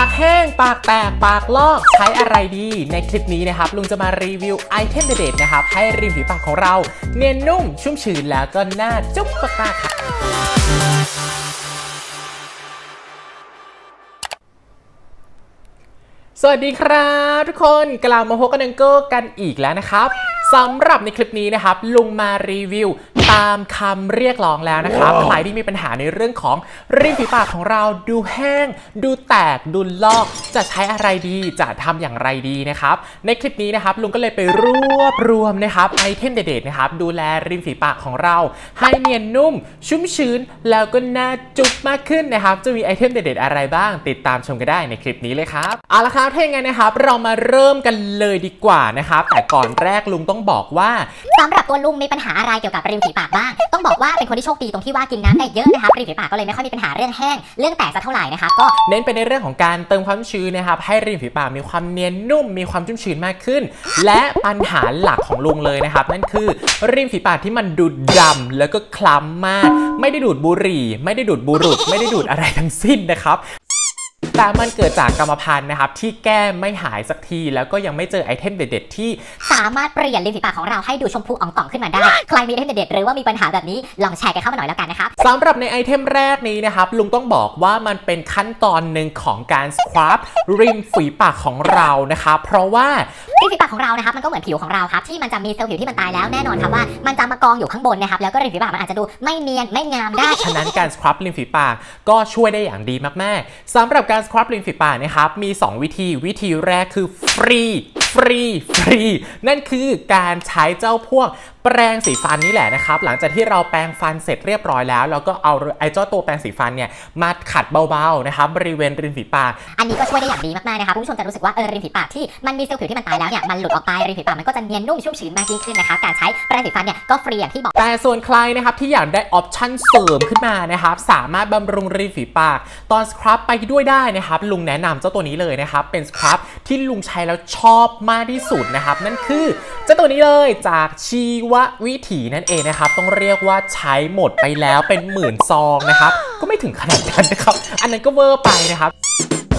ปากแห้ง ปากแตก ปากลอกใช้อะไรดี ในคลิปนี้นะครับลุงจะมารีวิวไอเทมเด็ดๆนะครับ ให้ริมฝีปากของเรา เนียนนุ่มชุ่มชื้นแล้วก็น่าจุ๊บมากๆครับสวัสดีครับทุกคนกลับมาพบกันนังเกิลกันอีกแล้วนะครับสำหรับในคลิปนี้นะครับ ลุงมารีวิว ตามคำเรียกร้องแล้วนะครับ ใครที่มีปัญหาในเรื่องของริมฝีปากของเราดูแห้ง ดูแตก ดูลอก จะใช้อะไรดี จะทำอย่างไรดีนะครับ ในคลิปนี้นะครับลุงก็เลยไปรวบรวมนะครับไอเทมเด็ดๆนะครับดูแลริมฝีปากของเรา ให้เนียนนุ่ม ชุ่มชื้น แล้วก็น่าจุ๊บมากขึ้นนะครับ จะมีไอเทมเด็ดๆอะไรบ้าง ติดตามชมกันได้ในคลิปนี้เลยครับเอาละครับถ้าอย่างนั้นนะครับ เรามาเริ่มกันเลยดีกว่านะครับ แต่ก่อนแรกลุงต้องบอกว่าสำหรับตัวลุงมีปัญหาอะไรเกี่ยวกับริมฝีปากบ้าง ต้องบอกว่าเป็นคนที่โชคดีตรงที่ว่ากินน้ำได้เยอะนะครับริมฝีปากก็เลยไม่ค่อยมีปัญหาเรื่องแห้ง เรื่องแตกสักเท่าไหร่นะครับก็เน้นไปในเรื่องของการเติมความชื้นนะครับ ให้ริมฝีปากมีความเนียนนุ่มมีความชุ่มชื้นมากขึ้น และปัญหาหลักของลุงเลยนะครับ นั่นคือริมฝีปากที่มันดูดดำแล้วก็คล้ำมาก ไม่ได้ดูดบุหรี่ ไม่ได้ดูดบุรุษ ไม่ได้ดูดอะไรทั้งสิ้นนะครับ แต่มันเกิดจากกรรมพันธุ์นะครับที่แก้ไม่หายสักที แล้วก็ยังไม่เจอไอเทมเด็ด ๆ ที่ สามารถเปลี่ยนริมฝีปากของเราให้ดูชมพูอ่องต่องขึ้นมาได้ ใครมีไอเทมเด็ดๆหรือว่ามีปัญหาแบบนี้ลองแชร์กันเข้ามาหน่อยแล้วกันนะครับสำหรับในไอเทมแรกนี้นะครับลุงต้องบอกว่ามันเป็นขั้นตอนหนึ่งของการสครับริมฝีปากของเรานะครับเพราะว่าริมฝีปากของเรานะครับมันก็เหมือนผิวของเราครับที่มันจะมีเซลล์ผิวที่มันตายแล้วแน่นอนครับว่ามันจะมากองอยู่ข้างบนนะครับแล้วก็ริมฝีปากมันอาจจะดูไม่เนียนไม่งามได้ ฉะนั้นการสครับริมฝีปากก็ช่วยได้อย่างดีมากๆสำหรับการสครับริมฝีปากนะครับมี 2 วิธีวิธีแรกคือฟรี ฟรีฟรี นั่นคือการใช้เจ้าพวกแปรงสีฟันนี่แหละนะครับ หลังจากที่เราแปรงฟันเสร็จเรียบร้อยแล้ว เราก็เอาไอ้เจ้าตัวแปรงสีฟันเนี่ยมาขัดเบาๆนะครับบริเวณริมฝีปาก อันนี้ก็ช่วยได้อย่างดีมากๆนะครับคุณผู้ชมจะรู้สึกว่าเออริมฝีปากที่มันมีเซลล์ผิวที่มันตายแล้วเนี่ยมันหลุดออกไปริมฝีปากมันก็จะเนียนนุ่มชุ่มชื้นมากยิ่งขึ้นนะครับการใช้แปรงสีฟันเนี่ยก็ฟรีอย่างที่บอกแต่ส่วนใครนะครับที่อยากได้ออปชั่นเสริมขึ้นมานะครับสามารถบำรุงริมฝีปาก ตอนสครับไปด้วยได้นะครับลุงแนะนำเจ้าตัวนี้เลยนะครับเป็นสครับที่ลุงใช้แล้วชอบมากที่สุดนะครับ นั่นคือเจ้าตัวนี้เลยจากชีววิถีนั่นเองนะครับ ต้องเรียกว่าใช้หมดไปแล้วเป็นหมื่นซองนะครับ ก็ไม่ถึงขนาดนั้นนะครับ อันนั้นก็เวอร์ไปนะครับ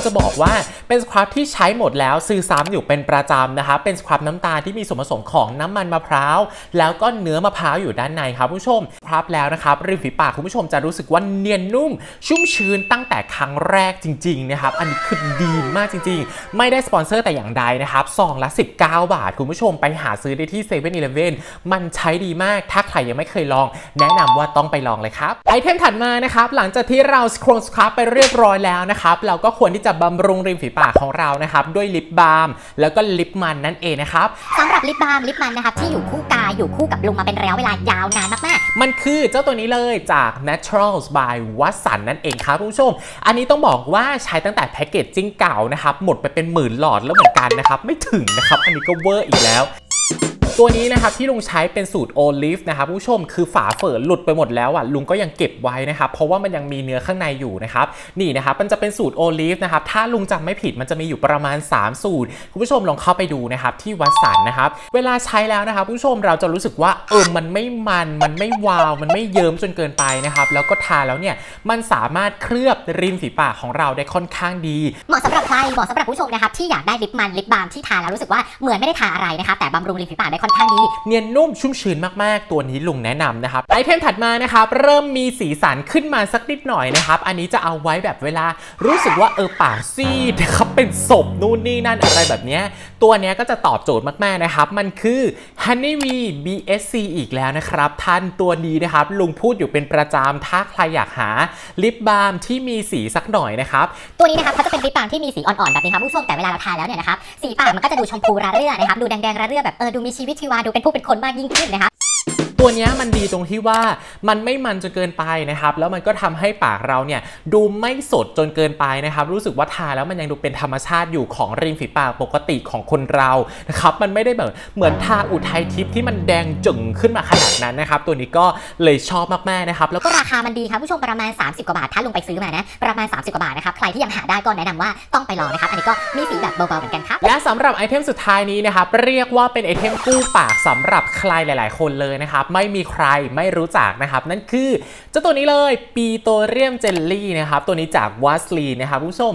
จะบอกว่าเป็นสครับที่ใช้หมดแล้วซื้อซ้ำอยู่เป็นประจำนะครับเป็นสครับน้ำตาลที่มีส่วนผสมของน้ำมันมะพร้าว แล้วก็เนื้อมะพร้าวอยู่ด้านในครับผู้ชมครับแล้วนะครับริมฝีปากคุณผู้ชมจะรู้สึกว่าเนียนนุ่ม ชุ่มชื้นตั้งแต่ครั้งแรกจริงๆนะครับอันนี้คือดีมากจริง ๆ ไม่ได้สปอนเซอร์แต่อย่างใดนะครับซองละ 19 บาท คุณผู้ชมไปหาซื้อได้ที่7 e เ e ่ e อมันใช้ดีมาก ถ้าใครยังไม่เคยลอง แนะนำว่าต้องไปลองเลยครับไอเทมถัดมานะครับหลังจากที่เราสครสครับไปเรียบร้อยแล้วนะครับเราก็ควรที่จะบำรุงริมฝีปากของเรานะครับด้วยลิปบาล์มแล้วก็ลิปมันนั่นเองนะครับสำหรับลิปบาล์มลิปมันนะครับที่อยู่คู่กายอยู่คู่กับลุงมาเป็นระยะเวลายาวนานมากมันคือเจ้าตัวนี้เลยจาก Naturals by Watson นั่นเองครับคุณผู้ชม อันนี้ต้องบอกว่าใช้ตั้งแต่แพ็กเกจจิ้งเก่านะครับหมดไปเป็นหมื่นหลอดแล้วเหมือนกันนะครับไม่ถึงนะครับอันนี้ก็เวอร์อีกแล้ว ตัวนี้นะครับที่ลุงใช้เป็นสูตรโอลิฟนะครับผู้ชมคือฝาเฝอหลุดไปหมดแล้วอะลุงก็ยังเก็บไว้นะครับเพราะว่ามันยังมีเนื้อข้างในอยู่นะครับนี่นะครับมันจะเป็นสูตรโอลิฟนะครับถ้าลุงจำไม่ผิดมันจะมีอยู่ประมาณ 3 สูตรคุณผู้ชมลองเข้าไปดูนะครับที่วัดสันนะครับเวลาใช้แล้วนะครับผู้ชมเราจะรู้สึกว่าเออมันไม่มันมันไม่วาว มันไม่เยิ้มจนเกินไปนะครับแล้วก็ทาแล้วเนี่ยมันสามารถเคลือบริมฝีปากของเราได้ค่อนข้างดี เหมาะสำหรับใครเหมาะสำหรับผู้ชมนะครับที่อยากได้ลิปมันลิปบาล์มที่ทาแล้วรู้สึกว่าเหมือนไม่ได้ทาอะไรนะครับแต่บำรุงริมฝีปากได้ค่อนข้างดีเนียนนุ่มชุ่มชื้นมากๆ ตัวนี้ลุงแนะนำนะครับไอเทมถัดมานะครับเริ่มมีสีสันขึ้นมาสักนิดหน่อยนะครับอันนี้จะเอาไว้แบบเวลารู้สึกว่าเออปากซีดนะครับเป็นศพนู่นนี่นั่นอะไรแบบเนี้ย ตัวนี้ก็จะตอบโจทย์มากๆนะครับ มันคือ Honey V BSC อีกแล้วนะครับ ท่านตัวนี้นะครับ ลุงพูดอยู่เป็นประจำถ้าใครอยากหาลิปบาล์มที่มีสีสักหน่อยนะครับ ตัวนี้นะครับเขาจะเป็นลิปบาล์มที่มีสีอ่อนๆแบบนี้ครับผู้ชมแต่เวลาเราทาแล้วเนี่ยนะครับสีปากมันก็จะดูชมพูระเรื่อนะครับดูแดงๆระเรื่อแบบเออดูมีชีวิตชีวาดูเป็นผู้เป็นคนมากยิ่งขึ้นนะครับ ตัวเนี้ยมันดีตรงที่ว่ามันไม่มันจนเกินไปนะครับ แล้วมันก็ทำให้ปากเราเนี่ยดูไม่สดจนเกินไปนะครับ รู้สึกว่าทาแล้วมันยังดูเป็นธรรมชาติอยู่ของริมฝีปากปกติของคนเรานะครับมันไม่ได้แบบเหมือนทาอุทัยทิพย์ที่มันแดงจึ่งขึ้นมาขนาดนั้นนะครับ ตัวนี้ก็เลยชอบมากๆนะครับ แล้วก็ก็ราคามันดีครับผู้ชมประมาณ 30 กว่าบาทถ้าลุงไปซื้อมานะประมาณ 30 กว่าบาทนะครับใครที่ยังหาได้ก็แนะนำว่าต้องไปลองนะครับอันนี้ก็มีสีแบบเบาๆเหมือนกันครับและสำหรับไอเทมสุดท้ายนี้นะครับเรียกว่าเป็นไอเทมกู้ปากสำหรับใครหลาย ๆ คนเลยนะครับไม่มีใครไม่รู้จักนะครับ นั่นคือเจ้าตัวนี้เลย petroleum jelly นะครับตัวนี้จากวัสลีนะครับคุณผู้ชม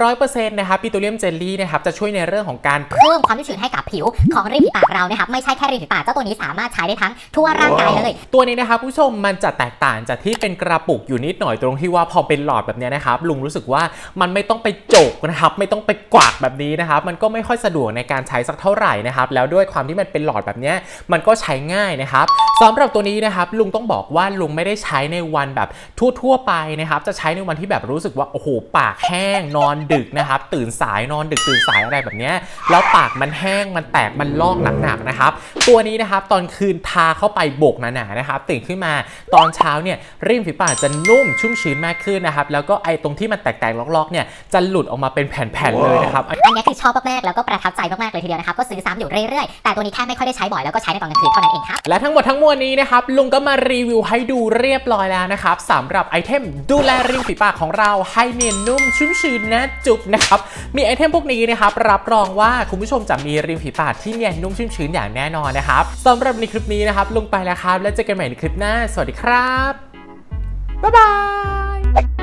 100%นะครับ petroleum jelly นะครับจะช่วยในเรื่องของการเพิ่มความชุ่มชื้นให้กับผิวของริมฝีปากเรานะครับไม่ใช่แค่ริมฝีปากเจ้าตัวนี้สามารถใช้ได้ทั้งทั่วร่างกายเลย ตัวนี้นะครับผู้ชมมันจะแตกต่างจากที่เป็นกระปุกอยู่นิดหน่อยตรงที่ว่าพอเป็นหลอดแบบนี้นะครับลุงรู้สึกว่ามันไม่ต้องไปโจกนะครับไม่ต้องไปกวากแบบนี้นะครับมันก็ไม่ค่อยสะดวกในการใช้สักเท่าไหร่นะครับแล้วด้วยความที่มันเป็นหลอดแบบนี้มันก็ใช้ง่ายนะครับ สำหรับตัวนี้นะครับลุงต้องบอกว่าลุงไม่ได้ใช้ในวันแบบทั่วๆไปนะครับจะใช้ในวันที่แบบรู้สึกว่าโอ้โหปากแห้งนอนดึกนะครับตื่นสายนอนดึกตื่นสายอะไรแบบนี้แล้วปากมันแห้งมันแตกมันลอกหนักๆนะครับตัวนี้นะครับตอนคืนทาเข้าไปโบกหนาๆนะครับตื่นขึ้นมาตอนเช้าเนี่ยริมฝีปากจะนุ่มชุ่มชื้นมากขึ้นนะครับแล้วก็ไอตรงที่มันแตกๆลอกๆเนี่ยจะหลุดออกมาเป็นแผ่นๆเลยนะครับอันนี้คือชอบมากๆแล้วก็ประทับใจมากๆเลยทีเดียวนะครับก็ซื้อซ้ำอยู่เรื่อยๆแต่ตัวนี้แค่ไม่ค่อยได้ใช้บ่อยแล้วก็ใช้ในตอนกลางคืนเท่านั้นเองครับและทั้งหมดทั้งมวลวันี้นะครับลุงก็มารีวิวให้ดูเรียบร้อยแล้วนะครับสำหรับไอเทมดูแลริมฝีปากของเราให้เนียนนุ่มชุ่มชื้นน่าจุ๊บนะครับมีไอเทมพวกนี้นะครับรับรองว่าคุณผู้ชมจะมีริมฝีปากที่เนียนนุ่มชุ่มชื้นอย่างแน่นอนนะครับสำหรับในคลิปนี้นะครับลุงไปแล้วครับ แล้วเจอกันใหม่ในคลิปหน้า สวัสดีครับบ๊ายบาย